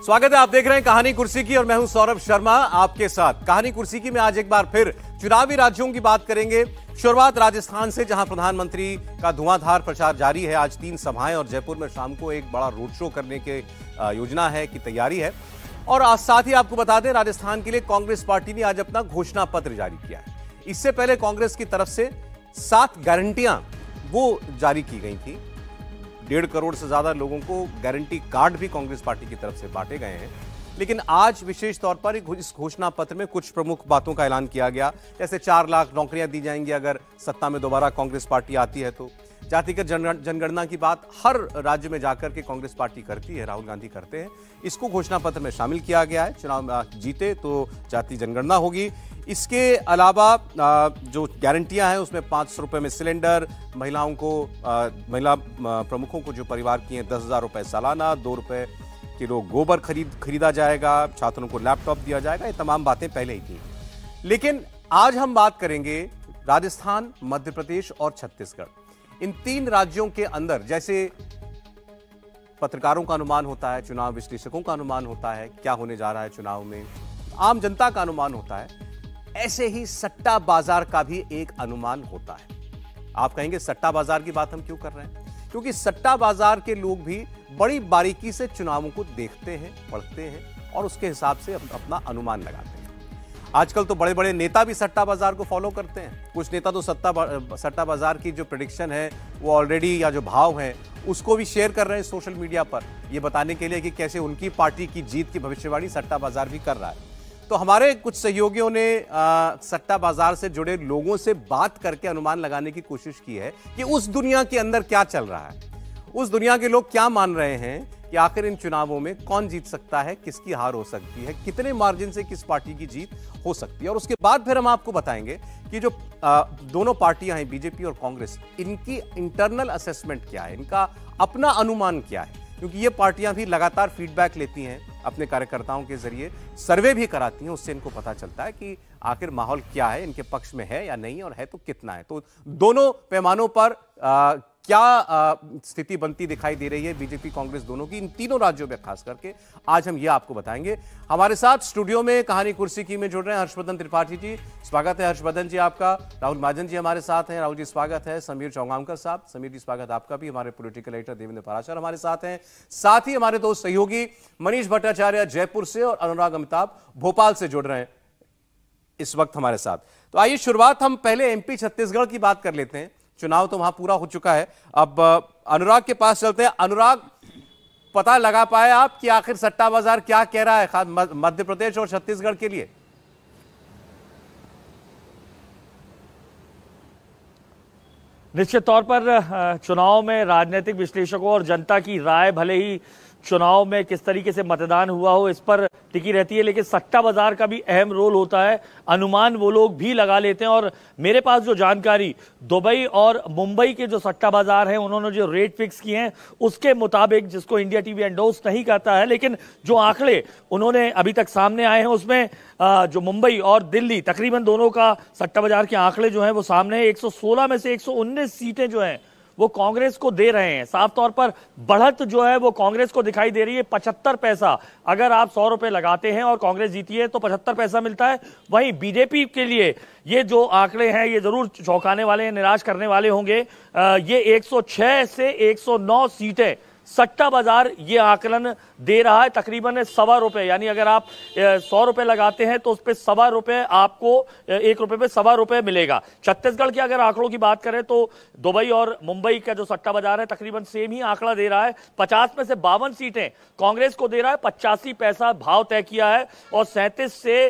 स्वागत है, आप देख रहे हैं कहानी कुर्सी की और मैं हूँ सौरभ शर्मा आपके साथ। कहानी कुर्सी की में आज एक बार फिर चुनावी राज्यों की बात करेंगे। शुरुआत राजस्थान से, जहाँ प्रधानमंत्री का धुआंधार प्रचार जारी है। आज तीन सभाएँ और जयपुर में शाम को एक बड़ा रोड शो करने की योजना है की तैयारी है। और साथ ही आपको बता दें, राजस्थान के लिए कांग्रेस पार्टी ने आज अपना घोषणा पत्र जारी किया है। इससे पहले कांग्रेस की तरफ़ से सात गारंटियाँ वो जारी की गई थी। डेढ़ करोड़ से ज़्यादा लोगों को गारंटी कार्ड भी कांग्रेस पार्टी की तरफ़ से बांटे गए हैं। लेकिन आज विशेष तौर पर इस घोषणा पत्र में कुछ प्रमुख बातों का ऐलान किया गया। जैसे चार लाख नौकरियाँ दी जाएँगी अगर सत्ता में दोबारा कांग्रेस पार्टी आती है तो। जातिगत जनगणना की बात हर राज्य में जाकर के कांग्रेस पार्टी करती है, राहुल गांधी करते हैं। इसको घोषणा पत्र में शामिल किया गया है। चुनाव जीते तो जाति जनगणना होगी। इसके अलावा जो गारंटियाँ हैं, उसमें पाँच सौ रुपये में सिलेंडर, महिलाओं को महिला प्रमुखों को जो परिवार की हैं, दस हज़ार रुपये सालाना, दो रुपये किलो गोबर खरीद, खरीदा जाएगा, छात्रों को लैपटॉप दिया जाएगा, ये तमाम बातें पहले ही थी। लेकिन आज हम बात करेंगे राजस्थान, मध्य प्रदेश और छत्तीसगढ़। इन तीन राज्यों के अंदर, जैसे पत्रकारों का अनुमान होता है, चुनाव विश्लेषकों का अनुमान होता है, क्या होने जा रहा है चुनाव में, आम जनता का अनुमान होता है, ऐसे ही सट्टा बाज़ार का भी एक अनुमान होता है। आप कहेंगे, सट्टा बाज़ार की बात हम क्यों कर रहे हैं? क्योंकि सट्टा बाज़ार के लोग भी बड़ी बारीकी से चुनावों को देखते हैं, पढ़ते हैं और उसके हिसाब से अपना अनुमान लगाते हैं। आजकल तो बड़े बड़े नेता भी सट्टा बाज़ार को फॉलो करते हैं। कुछ नेता तो सट्टा सट्टा बाज़ार की जो प्रडिक्शन है, वो ऑलरेडी या जो भाव है, उसको भी शेयर कर रहे हैं सोशल मीडिया पर। ये बताने के लिए कि कैसे उनकी पार्टी की जीत की भविष्यवाणी सट्टा बाज़ार भी कर रहा है। तो हमारे कुछ सहयोगियों ने सट्टा बाज़ार से जुड़े लोगों से बात करके अनुमान लगाने की कोशिश की है कि उस दुनिया के अंदर क्या चल रहा है। उस दुनिया के लोग क्या मान रहे हैं? कि आखिर इन चुनावों में कौन जीत सकता है किसकी हार हो सकती है कितने मार्जिन से किस पार्टी की जीत हो सकती है? और उसके बाद फिर हम आपको बताएँगे कि जो आ, दोनों पार्टियाँ हैं बीजेपी और कांग्रेस इनकी इंटरनल असेसमेंट क्या है? इनका अपना अनुमान क्या है? क्योंकि ये पार्टियाँ भी लगातार फीडबैक लेती हैं अपने कार्यकर्ताओं के ज़रिए सर्वे भी कराती हैं उससे इनको पता चलता है कि आखिर माहौल क्या है इनके पक्ष में है या नहीं और है तो कितना है? तो दोनों पैमानों पर आ, क्या स्थिति बनती दिखाई दे रही है बीजेपी, कांग्रेस दोनों की, इन तीनों राज्यों में, खास करके? आज हम ये आपको बताएँगे। हमारे साथ स्टूडियो में कहानी कुर्सी की में जुड़ रहे हैं हर्षवर्धन त्रिपाठी जी। स्वागत है हर्षवर्धन जी आपका। राहुल महाजन जी हमारे साथ हैं। राहुल जी, स्वागत है। समीर चौगांवकर साहब। समीर जी, स्वागत आपका भी। हमारे पोलिटिकल एडिटर देवेंद्र पराशर हमारे साथ हैं। साथ ही हमारे दोस्त सहयोगी मनीष भट्टाचार्य जयपुर से और अनुराग अमिताभ भोपाल से जुड़ रहे हैं इस वक्त हमारे साथ। तो आइए शुरुआत हम पहले एमपी छत्तीसगढ़ की बात कर लेते हैं। चुनाव तो वहाँ पूरा हो चुका है। अब अनुराग के पास चलते हैं। अनुराग, पता लगा पाए आप कि आखिर सट्टा बाज़ार क्या कह रहा है मध्य प्रदेश और छत्तीसगढ़ के लिए? निश्चित तौर पर चुनाव में राजनीतिक विश्लेषकों और जनता की राय भले ही चुनाव में किस तरीके से मतदान हुआ हो, इस पर टिकी रहती है, लेकिन सट्टा बाज़ार का भी अहम रोल होता है। अनुमान वो लोग भी लगा लेते हैं, और मेरे पास जो जानकारी, दुबई और मुंबई के जो सट्टा बाज़ार हैं, उन्होंने जो रेट फिक्स किए हैं, उसके मुताबिक जिसको इंडिया टीवी एंडोस नहीं करता है, लेकिन जो आंकड़े उन्होंने अभी तक सामने आए हैं, उसमें जो मुंबई और दिल्ली, तकरीबन दोनों का सट्टा बाज़ार के आंकड़े जो हैं, वो सामने एक में से एक सौ उन्नीस सीटें जो हैं वो कांग्रेस को दे रहे हैं। साफ़ तौर पर बढ़त जो है वो कांग्रेस को दिखाई दे रही है, पचहत्तर पैसा। अगर आप सौ रुपए लगाते हैं और कांग्रेस जीती है तो पचहत्तर पैसा मिलता है। वहीं बीजेपी के लिए ये जो आंकड़े हैं, ये ज़रूर चौंकाने वाले हैं, निराश करने वाले होंगे। ये 106 से 109 सीटें सट्टा बाज़ार ये आकलन दे रहा है तकरीबन सवा रुपए, यानी अगर आप सौ रुपए लगाते हैं तो उस पर सवा रुपए आपको एक रुपए पे सवा रुपए मिलेगा। छत्तीसगढ़ के अगर आंकड़ों की बात करें तो दुबई और मुंबई का जो सट्टा बाज़ार है तकरीबन सेम ही आंकड़ा दे रहा है। पचास में से बावन सीटें कांग्रेस को दे रहा है, पचासी पैसा भाव तय किया है और सैंतीस से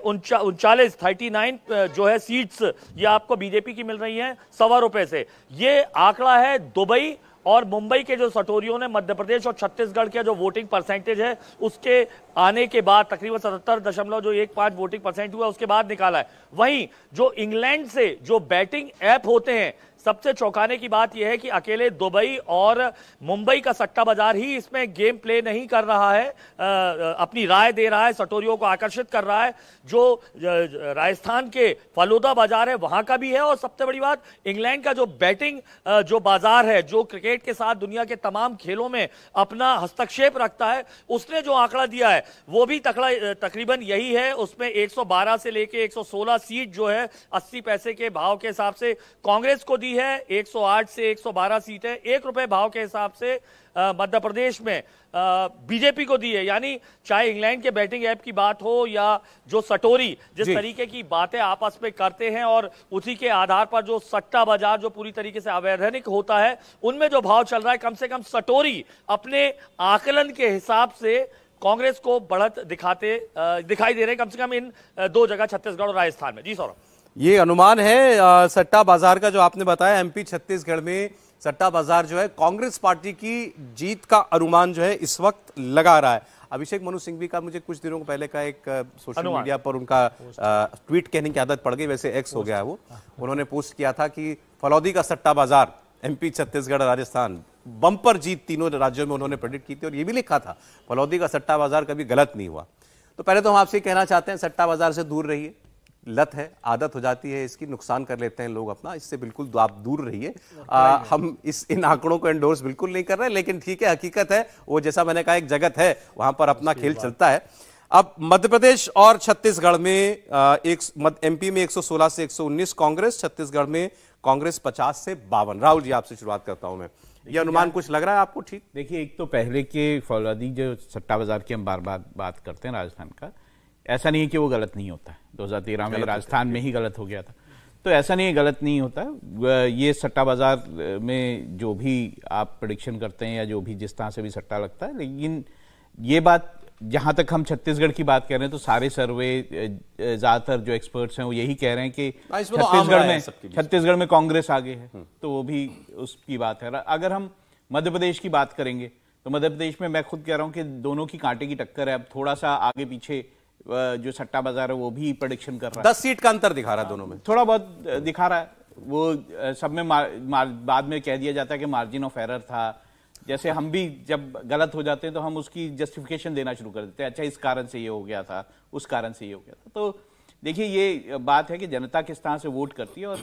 उनचालीस, थर्टी नाइन जो है सीट्स ये आपको बीजेपी की मिल रही है सवा रुपए से। ये आंकड़ा है दुबई और मुंबई के जो सटोरियों ने मध्य प्रदेश और छत्तीसगढ़ के जो वोटिंग परसेंटेज है, उसके आने के बाद तकरीबन सतहत्तर दशमलव जो एक पाँच वोटिंग परसेंट हुआ, उसके बाद निकाला है। वहीं जो इंग्लैंड से जो बैटिंग ऐप होते हैं सबसे चौंकाने की बात यह है कि अकेले दुबई और मुंबई का सट्टा बाज़ार ही इसमें गेम प्ले नहीं कर रहा है आ, अपनी राय दे रहा है सटोरियों को आकर्षित कर रहा है जो राजस्थान के फलूदा बाज़ार है वहाँ का भी है। और सबसे बड़ी बात इंग्लैंड का जो बैटिंग जो बाज़ार है जो क्रिकेट के साथ दुनिया के तमाम खेलों में अपना हस्तक्षेप रखता है उसने जो आंकड़ा दिया है वो भी तकड़ा तकरीबन यही है। उसमें 112 से लेके 116 सीट जो है 80 पैसे के भाव के हिसाब से कांग्रेस को दी है 108 से 112 सीटें एक रुपए भाव के हिसाब से मध्य प्रदेश में बीजेपी को दी है। यानी चाहे इंग्लैंड के बैटिंग ऐप की बात हो या जो सटोरी जिस तरीके की बातें आपस में करते हैं और उसी के आधार पर जो सट्टा बाज़ार जो पूरी तरीके से अवैधानिक होता है उनमें जो भाव चल रहा है कम से कम सटोरी अपने आकलन के हिसाब से कांग्रेस को बढ़त दिखाते दिखाई दे रहे कम से कम इन दो जगह छत्तीसगढ़ और राजस्थान में। जी सौरभ। ये अनुमान है सट्टा बाज़ार का जो आपने बताया एमपी छत्तीसगढ़ में सट्टा बाज़ार जो है कांग्रेस पार्टी की जीत का अनुमान जो है इस वक्त लगा रहा है। अभिषेक मनु सिंघवी का मुझे कुछ दिनों पहले का एक सोशल मीडिया पर उनका ट्वीट कहने की आदत पड़ गई वैसे एक्स हो गया है वो। उन्होंने पोस्ट किया था कि फलौदी का सट्टा बाज़ार एमपी छत्तीसगढ़ राजस्थान बम्पर जीत तीनों राज्यों में उन्होंने प्रेडिक्ट की थी और ये भी लिखा था फलौदी का सट्टा बाज़ार कभी गलत नहीं हुआ। तो पहले तो हम आपसे कहना चाहते हैं सट्टा बाज़ार से दूर रहिए। लत है आदत हो जाती है इसकी नुकसान कर लेते हैं लोग अपना। इससे बिल्कुल आप दूर रहिए। हम इस इन आंकड़ों को एंडोर्स बिल्कुल नहीं कर रहे लेकिन ठीक है हकीकत है वो जैसा मैंने कहा एक जगत है वहाँ पर अपना खेल चलता है। अब मध्य प्रदेश और छत्तीसगढ़ में एक एमपी में 116 से 119 कांग्रेस छत्तीसगढ़ में कांग्रेस 50 से बावन। राहुल जी आपसे शुरुआत करता हूँ मैं। ये अनुमान कुछ लग रहा है आपको? ठीक। देखिए एक तो पहले के फौलादी जो सट्टा बाज़ार की हम बार बार बात करते हैं राजस्थान का ऐसा नहीं है कि वो गलत नहीं होता है। दो हज़ार तेरह में राजस्थान में ही गलत हो गया था। तो ऐसा नहीं गलत नहीं होता। ये सट्टा बाज़ार में जो भी आप प्रडिक्शन करते हैं या जो भी जिस तरह से भी सट्टा लगता है लेकिन ये बात जहाँ तक हम छत्तीसगढ़ की बात कर रहे हैं तो सारे सर्वे ज़्यादातर जो एक्सपर्ट्स हैं वो यही कह रहे हैं कि हाँ, तो छत्तीसगढ़ में छत्तीसगढ़ में कांग्रेस आगे है हम्म। तो वो भी उसकी बात है। अगर हम मध्य प्रदेश की बात करेंगे तो मध्य प्रदेश में मैं खुद कह रहा हूँ कि दोनों की कांटे की टक्कर है। अब थोड़ा सा आगे पीछे जो सट्टा बाज़ार है वो भी प्रडिक्शन कर रहा है। दस सीट का अंतर दिखा रहा है दोनों में। थोड़ा बहुत दिखा रहा है। वो सब में मार, मार, बाद में कह दिया जाता है कि मार्जिन ऑफ़ एरर था। जैसे हम भी जब गलत हो जाते हैं तो हम उसकी जस्टिफिकेशन देना शुरू कर देते हैं। अच्छा इस कारण से ये हो गया था उस कारण से ये हो गया था। तो देखिए ये बात है कि जनता किस तरह से वोट करती है और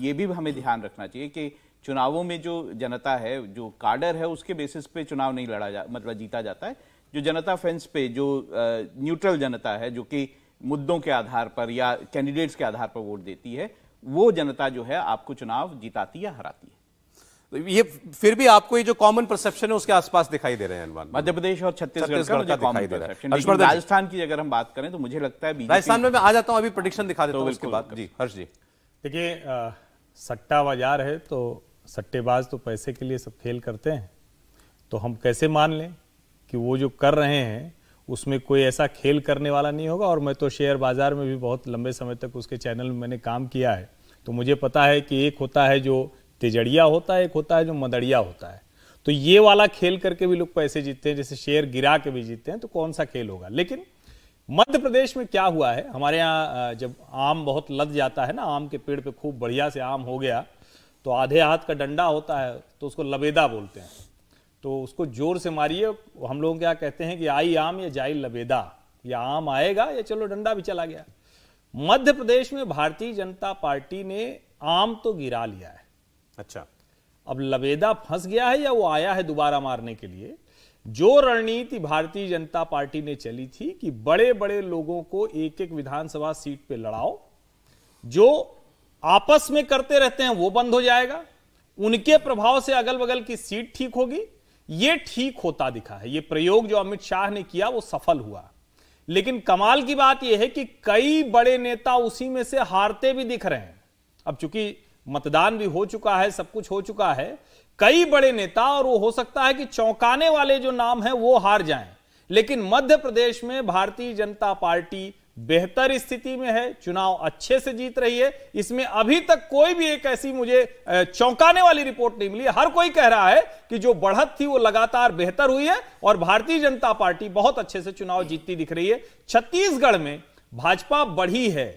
ये भी हमें ध्यान रखना चाहिए कि चुनावों में जो जनता है जो कार्डर है उसके बेसिस पे चुनाव नहीं लड़ा जा मतलब जीता जाता है। जो जनता फेंस पे जो न्यूट्रल जनता है जो कि मुद्दों के आधार पर या कैंडिडेट्स के आधार पर वोट देती है वो जनता जो है आपको चुनाव जिताती या हराती है। तो ये फिर भी आपको ये जो कॉमन परसेप्शन है उसके आसपास दिखाई दे रहे हैं अनुमान। मध्य प्रदेश और छत्तीसगढ़ का मुझे कॉमन परसेप्शन राजस्थान की अगर हम बात करें तो मुझे लगता है राजस्थान में मैं आ जाता हूँ अभी प्रोडिक्शन दिखा देता हूँ उसके बाद जी हर्ष जी। देखिए सट्टा बाज़ार है तो सट्टेबाज तो पैसे के लिए सब खेल करते हैं तो हम कैसे मान लें? कि वो जो कर रहे हैं, उसमें कोई ऐसा खेल करने वाला नहीं होगा। और मैं तो शेयर बाज़ार में भी बहुत लंबे समय तक उसके चैनल में मैंने काम किया है। तो मुझे पता है कि एक होता है जो तेजड़िया होता है, एक होता है जो मदड़िया होता है। तो ये वाला खेल करके भी लोग पैसे जीतते हैं, जैसे शेयर गिरा के भी जीतते हैं तो कौन सा खेल होगा? लेकिन मध्य प्रदेश में क्या हुआ है? हमारे यहाँ जब आम बहुत लद जाता है ना, आम के पेड़ पे खूब बढ़िया से आम हो गया तो आधे हाथ का डंडा होता है तो उसको लबेदा बोलते हैं। तो उसको ज़ोर से मारिए। हम लोग क्या कहते हैं कि आई आम या जाई लबेदा? या आम आएगा या चलो डंडा भी चला गया। मध्य प्रदेश में भारतीय जनता पार्टी ने आम तो गिरा लिया है। अच्छा। अब लबेदा फंस गया है या वो आया है दोबारा मारने के लिए? जो रणनीति भारतीय जनता पार्टी ने चली थी कि बड़े बड़े लोगों को एक एक विधानसभा सीट पे लड़ाओ जो आपस में करते रहते हैं वो बंद हो जाएगा। उनके प्रभाव से अगल बगल की सीट ठीक होगी। ये ठीक होता दिखा है। ये प्रयोग जो अमित शाह ने किया, वो सफल हुआ। लेकिन कमाल की बात यह है कि कई बड़े नेता उसी में से हारते भी दिख रहे हैं। अब चूँकि मतदान भी हो चुका है, सब कुछ हो चुका है, कई बड़े नेता, और वो हो सकता है कि चौंकाने वाले जो नाम है, वो हार जाएँ। लेकिन मध्य प्रदेश में भारतीय जनता पार्टी बेहतर स्थिति में है चुनाव अच्छे से जीत रही है। इसमें अभी तक कोई भी एक ऐसी मुझे चौंकाने वाली रिपोर्ट नहीं मिली। हर कोई कह रहा है कि जो बढ़त थी वो लगातार बेहतर हुई है और भारतीय जनता पार्टी बहुत अच्छे से चुनाव जीतती दिख रही है। छत्तीसगढ़ में भाजपा बढ़ी है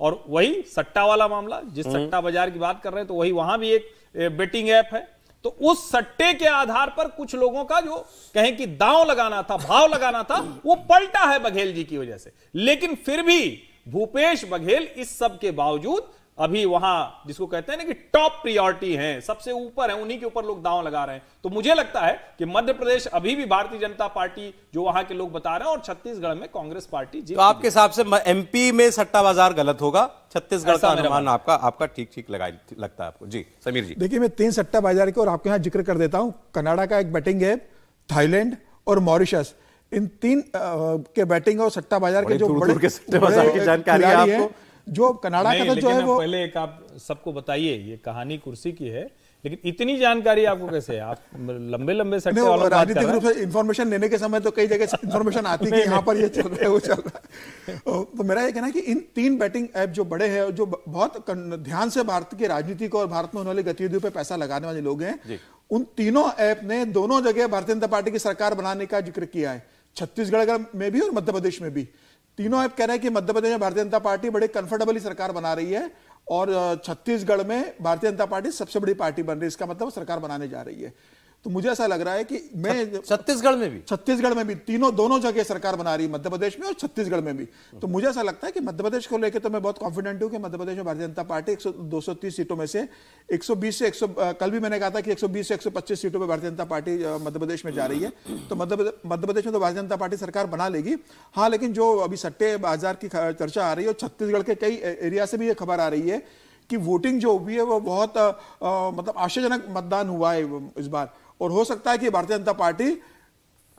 और वही सट्टा वाला मामला जिस सट्टा बाज़ार की बात कर रहे हैं तो वही वहाँ भी एक बेटिंग ऐप है। तो उस सट्टे के आधार पर कुछ लोगों का जो कहें कि दांव लगाना था, भाव लगाना था, वो पलटा है बघेल जी की वजह से। लेकिन फिर भी भूपेश बघेल इस सब के बावजूद अभी वहाँ जिसको कहते हैं ना कि टॉप प्रियोरिटी है सबसे ऊपर है उन्हीं के ऊपर लोग दांव लगा रहे हैं। तो मुझे लगता है कि मध्य प्रदेश अभी भी भारतीय जनता पार्टी जो वहाँ के लोग बता रहे हैं और छत्तीसगढ़ में कांग्रेस पार्टी जी तो आपके हिसाब से एमपी में सट्टा बाज़ार गलत होगा? छत्तीसगढ़ का अनुमान आपका आपका ठीक ठीक लगा लगता है आपको। जी समीर जी। देखिए मैं तीन सट्टा बाज़ार के और आपके यहाँ ज़िक्र कर देता हूँ। कनाडा का एक बैटिंग है थाईलैंड और मॉरिशस। इन तीन के बैटिंग और सट्टा बाज़ार के जो बड़े, के सट्टे बाज़ार की जानकारी है आपको। जो कनाडा का जो है वो पहले एक आप सबको बताइए ये कहानी कुर्सी की है लेकिन इतनी जानकारी आपको कैसे है? आप लंबे लंबे सट्टे वालों राजनीतिक रूप से इंफॉर्मेशन लेने के समय तो कई जगह इंफॉर्मेशन आती है यहाँ पर ये चल रहा है वो चल रहा है। तो मेरा ये कहना है कि इन तीन बैटिंग ऐप जो बड़े हैं जो बहुत ध्यान से भारत की राजनीति को और भारत में होने वाली गतिविधियों पर पैसा लगाने वाले लोग हैं उन तीनों ऐप ने दोनों जगह भारतीय जनता पार्टी की सरकार बनाने का ज़िक्र किया है। छत्तीसगढ़ में भी और मध्य प्रदेश में भी तीनों ऐप कह रहे हैं कि मध्य प्रदेश में भारतीय जनता पार्टी बड़े कंफर्टेबली सरकार बना रही है और छत्तीसगढ़ में भारतीय जनता पार्टी सबसे बड़ी पार्टी बन रही है। इसका मतलब सरकार बनाने जा रही है। तो मुझे ऐसा लग रहा है कि मैं छत्तीसगढ़ में भी। छत्तीसगढ़ में भी तीनों दोनों जगह सरकार बना रही है मध्य प्रदेश में और छत्तीसगढ़ में भी। तो मुझे ऐसा लगता है कि मध्य प्रदेश को लेकर तो मैं बहुत कॉन्फिडेंट हूँ कि मध्य प्रदेश में भारतीय जनता पार्टी एक सीटों में से 120 से 100 कल भी मैंने कहा था कि 120 से 125 सीटों पर भारतीय जनता पार्टी मध्य प्रदेश में जा रही है। तो मध्य मध्य प्रदेश में तो भारतीय जनता पार्टी सरकार बना लेगी। हाँ लेकिन जो अभी सट्टे बाज़ार की चर्चा आ रही है और छत्तीसगढ़ के कई एरिया से भी ये खबर आ रही है कि वोटिंग जो हुई है वो बहुत आ, मतलब आश्चर्यजनक मतदान हुआ है इस बार। और हो सकता है कि भारतीय जनता पार्टी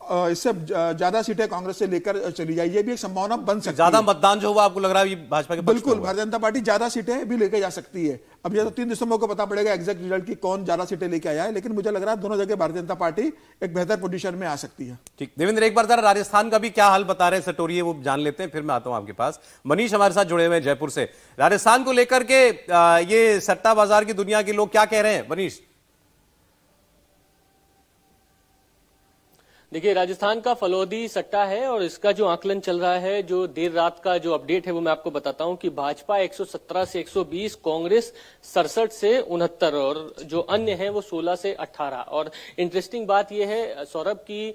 इससे ज़्यादा सीटें कांग्रेस से लेकर चली जाए। ये भी एक संभावना बन सकती ज़्यादा मतदान जो हुआ आपको लग रहा है भाजपा के बिल्कुल भारतीय जनता पार्टी ज़्यादा सीटें भी लेकर जा सकती है। अब ये तो तीन दिसंबर को पता पड़ेगा एग्जैक्ट रिज़ल्ट की कौन ज़्यादा सीटें लेके आया है लेकिन मुझे लग रहा है दोनों जगह भारतीय जनता पार्टी एक बेहतर पोजीशन में आ सकती है। ठीक। देवेंद्र एक बार जरा राजस्थान का भी क्या हाल बता रहे हैं? सटोरिए वो जान लेते हैं फिर मैं आता हूँ आपके पास। मनीष हमारे साथ जुड़े हुए हैं जयपुर से। राजस्थान को लेकर के ये सट्टा बाज़ार की दुनिया के लोग क्या कह रहे हैं? मनीष। देखिए, राजस्थान का फलोदी सट्टा है और इसका जो आकलन चल रहा है, जो देर रात का जो अपडेट है, वो मैं आपको बताता हूँ कि भाजपा 117 से 120 कांग्रेस सड़सठ से उनहत्तर और जो अन्य है, वो 16 से 18 और इंटरेस्टिंग बात यह है, सौरभ, की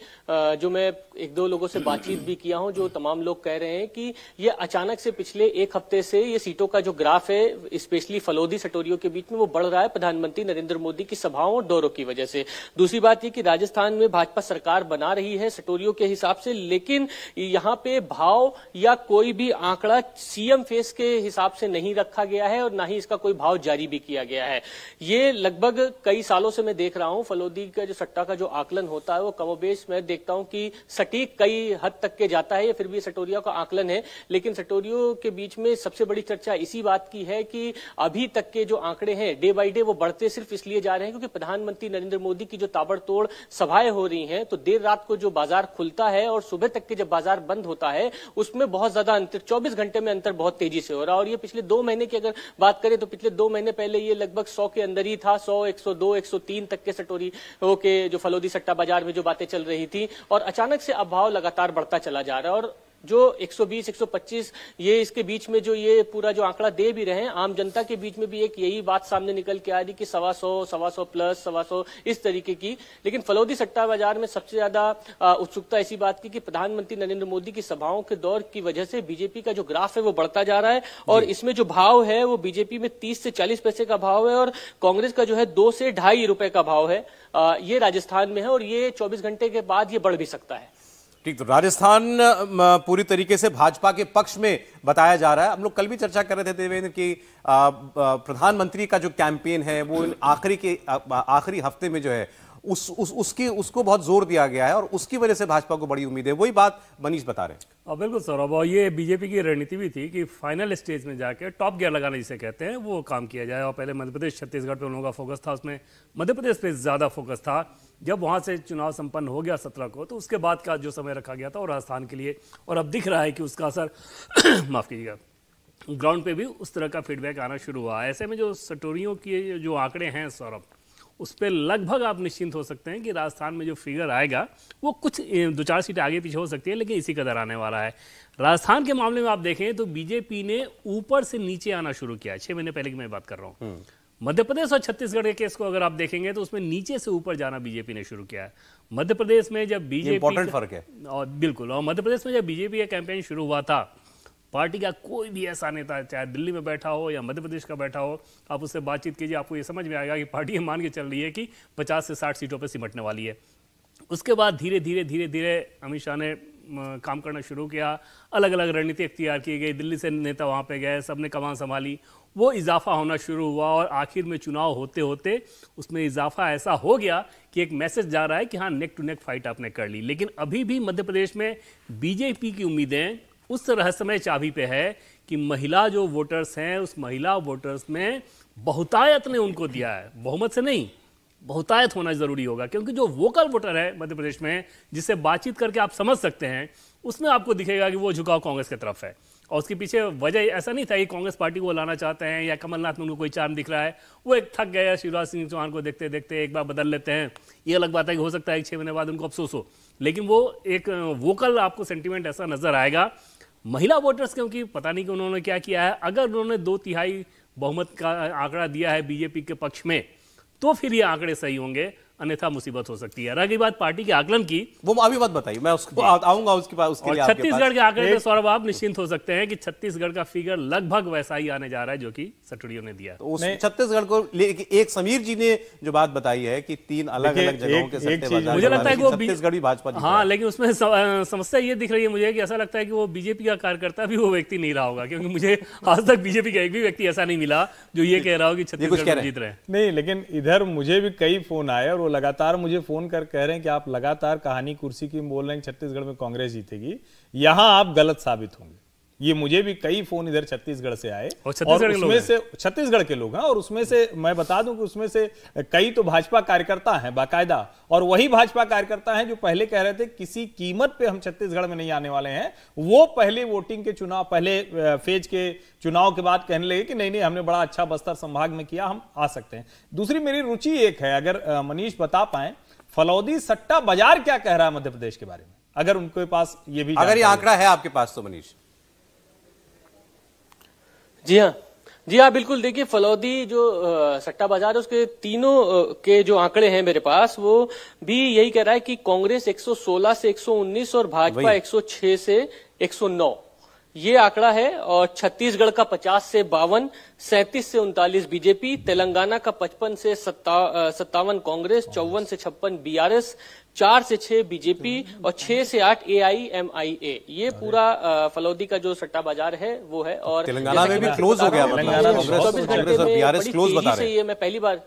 जो मैं एक दो लोगों से बातचीत भी किया हूँ, जो तमाम लोग कह रहे हैं कि ये अचानक से पिछले एक हफ़्ते से ये सीटों का जो ग्राफ है स्पेशली फलोदी सटोरियों के बीच में, वो बढ़ रहा है प्रधानमंत्री नरेंद्र मोदी की सभाओं और दौरों की वजह से। दूसरी बात यह कि राजस्थान में भाजपा सरकार बना बना रही है सटोरियो के हिसाब से, लेकिन यहाँ पे भाव या कोई भी आंकड़ा सीएम फेस के हिसाब से नहीं रखा गया है और ना ही इसका कोई भाव जारी भी किया गया है। ये लगभग कई सालों से मैं देख रहा हूँ, फलोदी का जो सट्टा का जो आकलन होता है वो कमोबेश मैं देखता हूँ कि सटीक कई हद तक के जाता है फिर भी सटोरिया का आकलन है, लेकिन सटोरियो के बीच में सबसे बड़ी चर्चा इसी बात की है कि अभी तक के जो आंकड़े हैं, डे बाई डे वो बढ़ते सिर्फ़ इसलिए जा रहे हैं क्योंकि प्रधानमंत्री नरेंद्र मोदी की जो ताबड़तोड़ सभाएँ हो रही हैं तो देर रात रात को जो बाज़ार खुलता है और सुबह तक के जब बाज़ार बंद होता है, उसमें बहुत ज़्यादा अंतर 24 घंटे में अंतर बहुत तेज़ी से हो रहा है। और ये पिछले दो महीने की अगर बात करें तो पिछले दो महीने पहले ये लगभग सौ के अंदर ही था, सौ, एक सौ दो, एक सौ तीन तक के सटोरी के जो फलोदी सट्टा बाज़ार में जो बातें चल रही थी। और अचानक से अभाव लगातार बढ़ता चला जा रहा है और जो 120 125 ये इसके बीच में जो ये पूरा जो आंकड़ा दे भी रहे हैं आम जनता के बीच में भी एक यही बात सामने निकल के आ रही कि सवा सौ सवा सौ प्लस सवा सौ इस तरीके की। लेकिन फलोदी सट्टा बाज़ार में सबसे ज़्यादा उत्सुकता इसी बात की कि प्रधानमंत्री नरेंद्र मोदी की सभाओं के दौर की वजह से बीजेपी का जो ग्राफ है वो बढ़ता जा रहा है और इसमें जो भाव है वो बीजेपी में तीस से चालीस पैसे का भाव है और कांग्रेस का जो है दो से ढाई रुपए का भाव है ये राजस्थान में है और ये चौबीस घंटे के बाद ये बढ़ भी सकता है। ठीक तो राजस्थान पूरी तरीके से भाजपा के पक्ष में बताया जा रहा है। हम लोग कल भी चर्चा कर रहे थे देवेंद्र की प्रधानमंत्री का जो कैंपेन है, वो आखिरी के आखिरी हफ़्ते में जो है उस, उस उसकी उसको बहुत ज़ोर दिया गया है और उसकी वजह से भाजपा को बड़ी उम्मीद है। वही बात मनीष बता रहे हैं। बिल्कुल सौरभ और ये बीजेपी की रणनीति भी थी कि फाइनल स्टेज में जाके टॉप गियर लगाना जिसे कहते हैं वो काम किया जाए। और पहले मध्य प्रदेश छत्तीसगढ़ पर उन लोगों का फोकस था उसमें मध्य प्रदेश पे ज़्यादा फोकस था। जब वहाँ से चुनाव संपन्न हो गया सत्रह को तो उसके बाद का जो समय रखा गया था वो राजस्थान के लिए। और अब दिख रहा है कि उसका असर माफ़ कीजिएगा ग्राउंड पे भी उस तरह का फीडबैक आना शुरू हुआ ऐसे में जो सटोरियों के जो आंकड़े हैं सौरभ उस पर लगभग आप निश्चिंत हो सकते हैं कि राजस्थान में जो फिगर आएगा वो कुछ दो चार सीटें आगे पीछे हो सकती है लेकिन इसी कदर आने वाला है। राजस्थान के मामले में आप देखें तो बीजेपी ने ऊपर से नीचे आना शुरू किया छह महीने पहले की मैं बात कर रहा हूँ। हम्म। मध्य प्रदेश और छत्तीसगढ़ के केस को अगर आप देखेंगे तो उसमें नीचे से ऊपर जाना बीजेपी ने शुरू किया है। मध्य प्रदेश में जब बीजेपी फ़र्क है। और बिल्कुल और मध्य प्रदेश में जब बीजेपी का कैंपेन शुरू हुआ था पार्टी का कोई भी ऐसा नेता, चाहे दिल्ली में बैठा हो या मध्य प्रदेश का बैठा हो, आप उससे बातचीत कीजिए, आपको ये समझ में आएगा कि पार्टी ये मान के चल रही है कि 50 से 60 सीटों पर सिमटने वाली है। उसके बाद धीरे धीरे धीरे धीरे अमित शाह ने काम करना शुरू किया। अलग अलग रणनीति अख्तियार की गई। दिल्ली से नेता वहाँ पे गए सबने कमान संभाली। वो इजाफा होना शुरू हुआ और आखिर में चुनाव होते होते उसमें इजाफा ऐसा हो गया कि एक मैसेज जा रहा है कि हाँ नेक टू नेक फाइट आपने कर ली। लेकिन अभी भी मध्य प्रदेश में बीजेपी की उम्मीदें उस रहस्यमय चाबी पे है कि महिला जो वोटर्स हैं, उस महिला वोटर्स में बहुतायत ने उनको दिया है। बहुमत से नहीं, बहुतायत होना ज़रूरी होगा, क्योंकि जो वोकल वोटर है मध्य प्रदेश में, जिससे बातचीत करके आप समझ सकते हैं, उसमें आपको दिखेगा कि वो झुकाव कांग्रेस की तरफ़ है। और उसके पीछे वजह ऐसा नहीं था कि कांग्रेस पार्टी को लाना चाहते हैं या कमलनाथ में उनको कोई चार्म दिख रहा है। वो एक थक गया शिवराज सिंह चौहान को देखते देखते एक बार बदल लेते हैं। ये अलग बात है कि हो सकता है एक छः महीने बाद उनको अफसोस हो। लेकिन वो एक वोकल आपको सेंटिमेंट ऐसा नज़र आएगा महिला वोटर्स, क्योंकि पता नहीं कि उन्होंने क्या किया है। अगर उन्होंने दो तिहाई बहुमत का आंकड़ा दिया है बीजेपी के पक्ष में तो फिर ये आंकड़े सही होंगे। अन्यथा मुसीबत हो सकती है। रही बात पार्टी के आकलन की। वो अभी बात बताइए मैं उसको आऊँगा उसके बाद उसके लिए छत्तीसगढ़ के आंकड़े पे सौरभ आप निश्चिंत हो सकते हैं कि छत्तीसगढ़ का फिगर लगभग वैसा ही आने जा रहा है जो कि सटुड़ियों ने दिया तो छत्तीसगढ़ को एक समीर जी ने जो बात बताई है कि तीन अलग अलग जगहों के सट्टे मुझे लगता है कि वो छत्तीसगढ़ भी भाजपा हाँ लेकिन उसमें समस्या ये दिख रही है मुझे कि ऐसा लगता है कि वो बीजेपी का कार्यकर्ता भी वो व्यक्ति नहीं रहा होगा क्योंकि मुझे आज तक बीजेपी का एक भी व्यक्ति ऐसा नहीं मिला जो ये कह रहा हो कि छत्तीसगढ़ जीत रहे नहीं लेकिन इधर मुझे भी कई फ़ोन आए और वो लगातार मुझे फ़ोन कर कह रहे हैं कि आप लगातार कहानी कुर्सी की बोल रहे हैं, छत्तीसगढ़ में कांग्रेस जीतेगी। यहाँ आप गलत साबित होंगे। ये मुझे भी कई फ़ोन इधर छत्तीसगढ़ से आए और छत्तीसगढ़ उसमें से छत्तीसगढ़ के लोग हैं और उसमें से मैं बता दूँ कि उसमें से कई तो भाजपा कार्यकर्ता हैं बाकायदा और वही भाजपा कार्यकर्ता हैं जो पहले कह रहे थे किसी कीमत पे हम छत्तीसगढ़ में नहीं आने वाले हैं। वो पहले वोटिंग के चुनाव पहले फ़ेज़ के चुनाव के बाद कहने लगे कि नहीं नहीं हमने बड़ा अच्छा बस्तर संभाग में किया हम आ सकते हैं। दूसरी मेरी रुचि एक है अगर मनीष बता पाए फलौदी सट्टा बाज़ार क्या कह रहा है मध्य प्रदेश के बारे में? अगर उनके पास ये भी अगर ये आंकड़ा है आपके पास तो मनीष। जी हाँ। जी हाँ बिल्कुल। देखिए फलौदी जो सट्टा बाज़ार है उसके तीनों के जो आंकड़े हैं मेरे पास वो भी यही कह रहा है कि कांग्रेस 116 से 119 और भाजपा 106 से 109 ये आंकड़ा है और छत्तीसगढ़ का 50 से बावन सैंतीस से उनतालीस बीजेपी तेलंगाना का 55 से सत्तावन कांग्रेस चौवन से छप्पन बीआरएस चार से छह बीजेपी और छह से आठ ए आई एम आई ए ये पूरा फलौदी का जो सट्टा बाज़ार है वो है और तेलंगाना में भी क्लोज हो गया मतलब। चौबीस घंटे में क्लोज बता रहे हैं। ये मैं पहली बार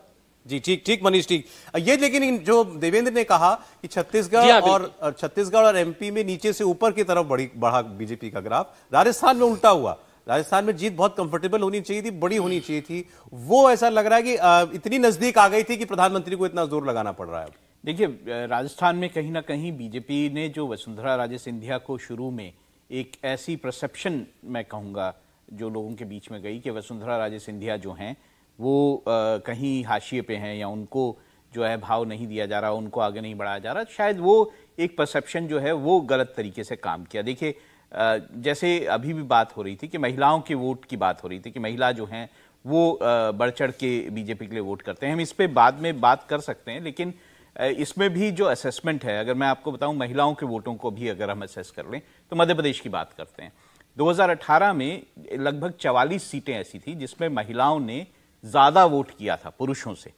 जी ठीक ठीक मनीष ठीक। ये लेकिन जो देवेंद्र ने कहा कि छत्तीसगढ़ हाँ, और छत्तीसगढ़ और एमपी में नीचे से ऊपर की तरफ़ बढ़ी बढ़ा बीजेपी का ग्राफ राजस्थान में उल्टा हुआ। राजस्थान में जीत बहुत कंफर्टेबल होनी चाहिए थी बड़ी होनी चाहिए थी। वो ऐसा लग रहा है कि इतनी नज़दीक आ गई थी कि प्रधानमंत्री को इतना ज़ोर लगाना पड़ रहा है देखिए राजस्थान में कहीं ना कहीं बीजेपी ने जो वसुंधरा राजे सिंधिया को शुरू में एक ऐसी परसेप्शन मैं कहूँगा जो लोगों के बीच में गई कि वसुंधरा राजे सिंधिया जो हैं वो कहीं हाशिए पे हैं या उनको जो है भाव नहीं दिया जा रहा, उनको आगे नहीं बढ़ाया जा रहा, शायद वो एक परसेप्शन जो है वो गलत तरीके से काम किया। देखिए जैसे अभी भी बात हो रही थी कि महिलाओं के वोट की बात हो रही थी कि महिला जो हैं वो बढ़ चढ़ के बीजेपी के लिए वोट करते हैं। हम इस पर बाद में बात कर सकते हैं, लेकिन इसमें भी जो असेसमेंट है, अगर मैं आपको बताऊँ महिलाओं के वोटों को भी अगर हम असेस कर लें तो मध्य प्रदेश की बात करते हैं। 2018 में लगभग 44 सीटें ऐसी थी जिसमें महिलाओं ने ज़्यादा वोट किया था पुरुषों से।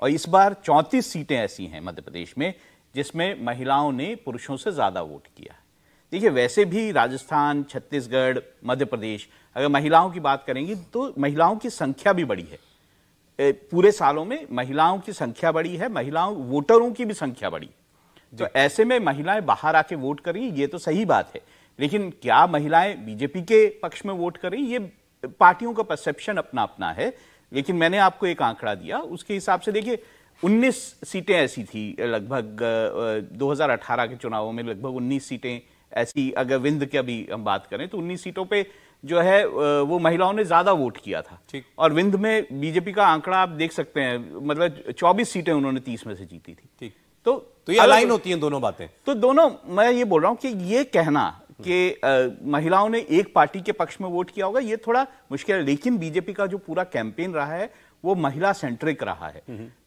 और इस बार चौंतीस सीटें ऐसी हैं मध्य प्रदेश में जिसमें महिलाओं ने पुरुषों से ज़्यादा वोट किया। है देखिए वैसे भी राजस्थान छत्तीसगढ़ मध्य प्रदेश अगर महिलाओं की बात करेंगे तो महिलाओं की संख्या भी बड़ी है। पूरे सालों में महिलाओं की संख्या बड़ी है महिलाओं वोटरों की भी संख्या बड़ी तो ऐसे में महिलाएँ बाहर आके वोट करें ये तो सही बात है। लेकिन क्या महिलाएँ बीजेपी के पक्ष में वोट करें ये पार्टियों का परसेप्शन अपना अपना है। लेकिन मैंने आपको एक आंकड़ा दिया उसके हिसाब से देखिए 19 सीटें ऐसी थी लगभग 2018 के चुनावों में लगभग 19 सीटें ऐसी। अगर विंद की अभी हम बात करें तो 19 सीटों पे जो है वो महिलाओं ने ज़्यादा वोट किया था। और विंध में बीजेपी का आंकड़ा आप देख सकते हैं मतलब 24 सीटें उन्होंने 30 में से जीती थी। तो तो ये अलाइन होती हैं दोनों बातें। तो दोनों मैं ये बोल रहा हूँ कि ये कहना कि महिलाओं ने एक पार्टी के पक्ष में वोट किया होगा ये थोड़ा मुश्किल है। लेकिन बीजेपी का जो पूरा कैंपेन रहा है वो महिला सेंट्रिक रहा है।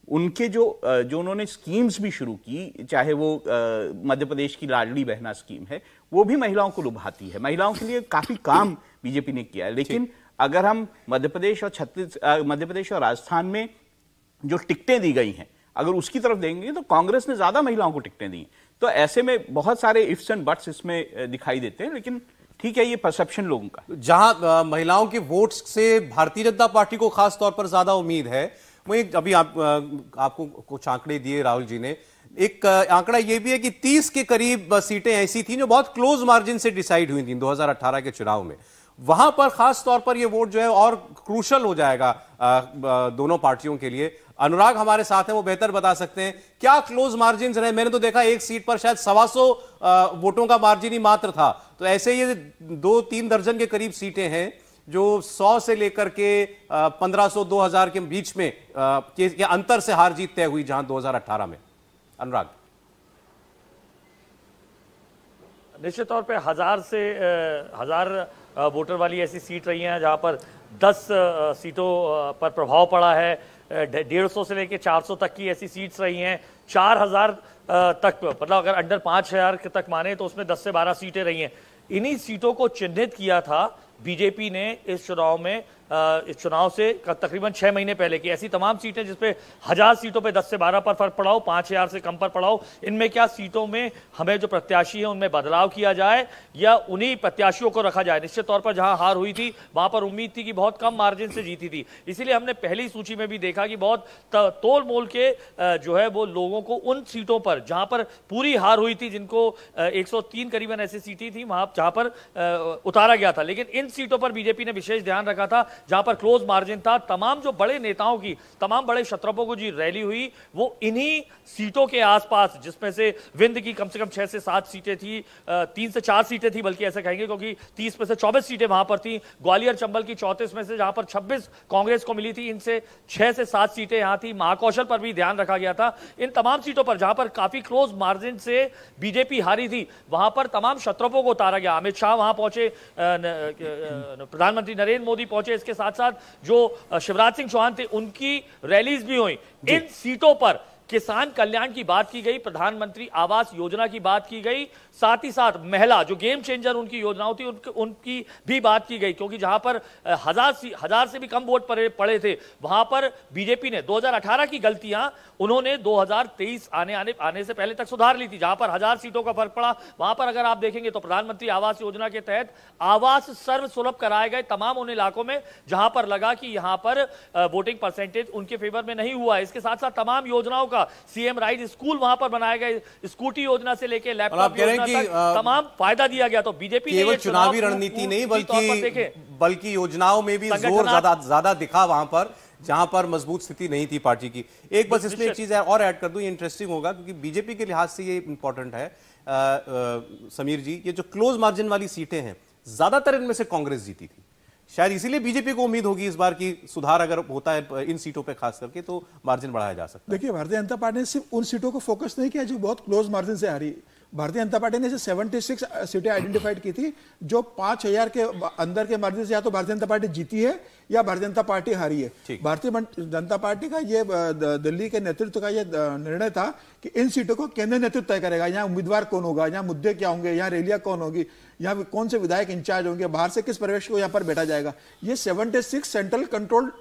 उनके जो जो उन्होंने स्कीम्स भी शुरू की चाहे वो मध्य प्रदेश की लाडली बहना स्कीम है वो भी महिलाओं को लुभाती है। महिलाओं के लिए काफ़ी काम बीजेपी ने किया है। लेकिन अगर हम मध्य प्रदेश और छत्तीस मध्य प्रदेश और राजस्थान में जो टिकटें दी गई हैं अगर उसकी तरफ़ देंगे तो कांग्रेस ने ज़्यादा महिलाओं को टिकटें दी तो ऐसे में बहुत सारे इफ्स एंड बट्स इसमें दिखाई देते हैं, लेकिन ठीक है, ये परसेप्शन लोगों का। जहाँ महिलाओं के वोट से भारतीय जनता पार्टी को खास तौर पर ज़्यादा उम्मीद है, वहीं अभी आप आपको कुछ आंकड़े दिए राहुल जी ने। एक आंकड़ा यह भी है कि 30 के करीब सीटें ऐसी थी जो बहुत क्लोज मार्जिन से डिसाइड हुई थी 2018 के चुनाव में। वहाँ पर खास तौर पर यह वोट जो है और क्रूशल हो जाएगा दोनों पार्टियों के लिए। अनुराग हमारे साथ हैं वो बेहतर बता सकते हैं। क्या क्लोज मार्जिन रहे? मैंने तो देखा एक सीट पर शायद सवा सौ वोटों का मार्जिन ही मात्र था। तो ऐसे ये दो तीन दर्जन के करीब सीटें हैं जो 100 से लेकर के पंद्रह सौ दो हज़ार के बीच में के, के अंतर से हार जीत तय हुई जहाँ 2018 में। अनुराग। निश्चित तौर पे हज़ार से हज़ार वोटर वाली ऐसी सीट रही हैं जहाँ पर 10 सीटों पर प्रभाव पड़ा है। डेढ़ सौ से लेकर 400 तक की ऐसी सीट्स रही हैं। चार हज़ार तक मतलब अगर अंडर पाँच हज़ार तक माने तो उसमें 10 से 12 सीटें रही हैं। इन्हीं सीटों को चिन्हित किया था बीजेपी ने इस चुनाव में। इस चुनाव से तकरीबन छह महीने पहले की। ऐसी तमाम सीटें जिसपे हज़ार सीटों पे 10 से 12 पर फ़र्क पड़ा हो पाँच हज़ार से कम पर पड़ा हो इनमें क्या सीटों में हमें जो प्रत्याशी है उनमें बदलाव किया जाए या उन्हीं प्रत्याशियों को रखा जाए? निश्चित तौर पर जहाँ हार हुई थी, वहाँ पर उम्मीद थी कि बहुत कम मार्जिन से जीती थी। इसीलिए हमने पहली सूची में भी देखा कि बहुत तोल मोल के जो है वो लोगों को उन सीटों पर, जहाँ पर पूरी हार हुई थी, जिनको 103 करीबन ऐसी सीटें थी, वहाँ, जहाँ पर उतारा गया था। लेकिन इन सीटों पर बीजेपी ने विशेष ध्यान रखा था जहाँ पर क्लोज मार्जिन था। तमाम जो बड़े नेताओं की, तमाम बड़े शत्रपों को जी रैली हुई, वो इन्हीं सीटों के आसपास, जिसमें से विंध की कम से कम छह से सात सीटें थी तीन से चार सीटें थी, बल्कि ऐसे कहेंगे क्योंकि तीस में से चौबीस सीटें वहाँ पर थी। ग्वालियर चंबल की चौंतीस में से जहाँ पर छब्बीस कांग्रेस को मिली थी, इनसे छह से सात सीटें यहाँ थी। महाकौशल पर भी ध्यान रखा गया था। इन तमाम सीटों पर, जहाँ पर काफ़ी क्लोज मार्जिन से बीजेपी हारी थी, वहाँ पर तमाम शत्रपों को उतारा गया। अमित शाह वहाँ पहुँचे प्रधानमंत्री नरेंद्र मोदी पहुँचे इसके साथ साथ जो शिवराज सिंह चौहान थे उनकी रैलीज भी हुई। इन सीटों पर किसान कल्याण की बात की गई, प्रधानमंत्री आवास योजना की बात की गई, साथ ही साथ महिला, जो गेम चेंजर उनकी योजनाओं थी, उनकी उनकी भी बात की गई, क्योंकि जहाँ पर हज़ार सी, हज़ार से भी कम वोट पड़े पड़े थे, वहाँ पर बीजेपी ने 2018 की गलतियाँ, उन्होंने 2023 आने आने आने से पहले तक सुधार ली थी, जहाँ पर हज़ार सीटों का फ़र्क पड़ा, वहाँ पर अगर आप देखेंगे तो प्रधानमंत्री आवास योजना के तहत आवास सर्व सुलभ कराए गए तमाम उन इलाकों में, जहाँ पर लगा कि यहाँ पर वोटिंग परसेंटेज उनके फेवर में नहीं हुआ इसके साथ साथ तमाम योजनाओं का सीएम राइज स्कूल वहाँ पर बनाए गए स्कूटी योजना से लेकर लैपटॉप योजना तक तमाम फ़ायदा दिया गया। तो बीजेपी ने केवल चुनावी रणनीति नहीं बल्कि बल्कि योजनाओं में भी ज़ोर ज़्यादा ज़्यादा दिखा वहाँ पर जहाँ पर मज़बूत स्थिति नहीं थी पार्टी की। एक बस इसमें एक चीज़ है और ऐड कर दूँ ये इंटरेस्टिंग होगा क्योंकि बीजेपी के लिहाज से ये इंपॉर्टेंट है। अ, अ, समीर जी ये जो क्लोज मार्जिन वाली सीटें हैं ज़्यादातर इनमें से कांग्रेस जीती थी। शायद इसीलिए बीजेपी को उम्मीद होगी इस बार की सुधार अगर होता है इन सीटों पे खास करके तो मार्जिन बढ़ाया जा सकता है। देखिए भारतीय जनता पार्टी ने सिर्फ़ उन सीटों को फोकस नहीं किया जो बहुत क्लोज मार्जिन से हारी भारतीय जनता पार्टी ने सेवेंटी सिक्स सीटें आइडेंटिफाइड की थी जो पाँच हज़ार के अंदर के मार्जिन से या तो भारतीय जनता पार्टी जीती है या भारतीय जनता पार्टी हारी है। भारतीय जनता पार्टी का ये दिल्ली के नेतृत्व का ये निर्णय था कि इन सीटों को केंद्रीय नेतृत्व तय करेगा यहाँ उम्मीदवार कौन होगा यहाँ मुद्दे क्या होंगे यहाँ रैलियाँ कौन होगी। यहाँ कौन से विधायक इंचार्ज होंगे बाहर से किस प्रवेश को यहाँ पर बैठा जाएगा? ये 76 central control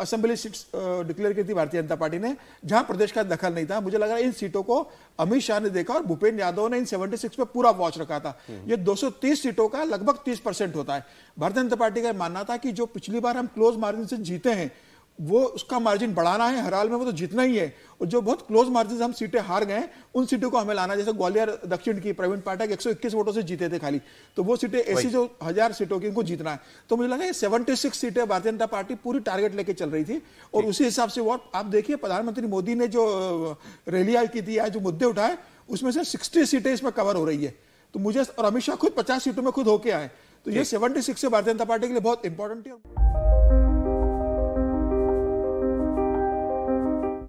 assembly seats declare की थी भारतीय जनता पार्टी ने जहाँ प्रदेश का दखल नहीं था। मुझे लग रहा है इन सीटों को अमित शाह ने देखा और भूपेन्द्र यादव ने इन 76 पे पूरा वॉच रखा था। ये 230 सीटों का लगभग 30 परसेंट होता है। भारतीय जनता पार्टी का मानना था कि जो पिछली बार हम क्लोज मार्जिन से जीते हैं वो उसका मार्जिन बढ़ाना है हर हाल में वो तो जीतना ही है। और जो बहुत क्लोज मार्जिन हम सीटें हार गए उन सीटों को हमें लाना जैसे ग्वालियर दक्षिण की प्रवीण पाठक 121 वोटों से जीते थे खाली। तो वो सीटें ऐसी जो हज़ार सीटों की इनको जीतना है। तो मुझे लगा ये 76 सीटें भारतीय जनता पार्टी पूरी टारगेट लेके चल रही थी। और उसी हिसाब से वो आप देखिए प्रधानमंत्री मोदी ने जो रैलियाँ की थी या जो मुद्दे उठाए उसमें से सिक्सटी सीटें इसमें कवर हो रही है। तो मुझे और अमित शाह खुद पचास सीटों में खुद होके आए। तो ये seventy six Bharatiya Janata party के लिए बहुत इंपॉर्टेंट है